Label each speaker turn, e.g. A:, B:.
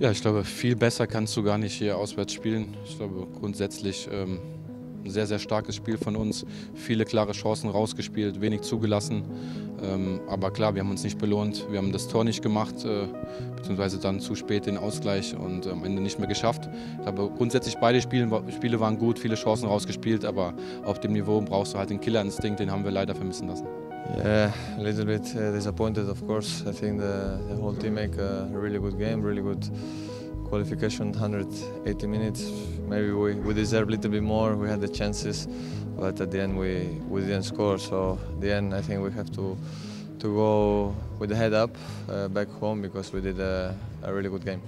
A: Ja, ich glaube, viel besser kannst du gar nicht hier auswärts spielen. Ich glaube, grundsätzlich ähm, ein sehr, sehr starkes Spiel von uns. Viele klare Chancen rausgespielt, wenig zugelassen. Ähm, aber klar, wir haben uns nicht belohnt. Wir haben das Tor nicht gemacht, äh, beziehungsweise dann zu spät den Ausgleich und am Ende nicht mehr geschafft. Ich glaube, grundsätzlich beide Spiele, Spiele waren gut, viele Chancen rausgespielt, aber auf dem Niveau brauchst du halt den Killerinstinkt, den haben wir leider vermissen lassen.
B: Yeah, a little bit uh, disappointed, of course. I think the, the whole team make a really good game, really good qualification, 180 minutes. Maybe we, we deserve a little bit more. We had the chances, but at the end we, we didn't score. So at the end, I think we have to to go with the head up uh, back home because we did a, a really good game.